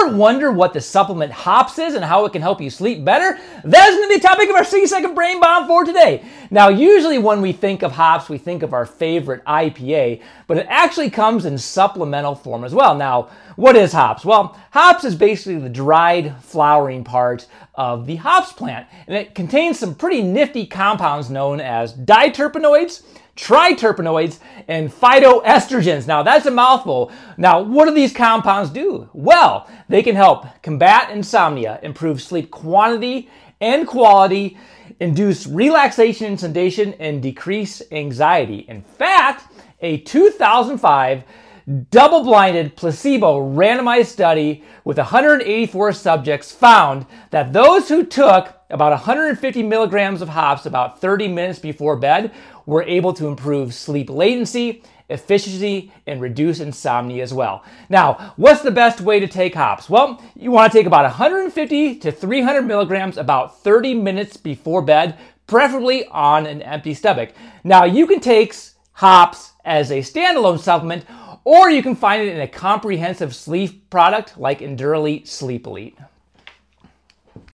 Ever wonder what the supplement hops is and how it can help you sleep better? That is going to be the topic of our 60 second brain bomb for today. Now, usually when we think of hops, we think of our favorite IPA, but it actually comes in supplemental form as well. Now, what is hops? Well, hops is basically the dried flowering part of the hops plant, and it contains some pretty nifty compounds known as diterpenoids triterpenoids, and phytoestrogens. Now, that's a mouthful. Now, what do these compounds do? Well, they can help combat insomnia, improve sleep quantity and quality, induce relaxation and sedation, and decrease anxiety. In fact, a 2005 double blinded, placebo randomized study with 184 subjects found that those who took about 150 milligrams of hops about 30 minutes before bed were able to improve sleep latency, efficiency, and reduce insomnia as well. Now, what's the best way to take hops? Well, you want to take about 150 to 300 milligrams about 30 minutes before bed, preferably on an empty stomach. Now, you can take hops as a standalone supplement, or you can find it in a comprehensive sleep product like Endurelite Sleep Elite.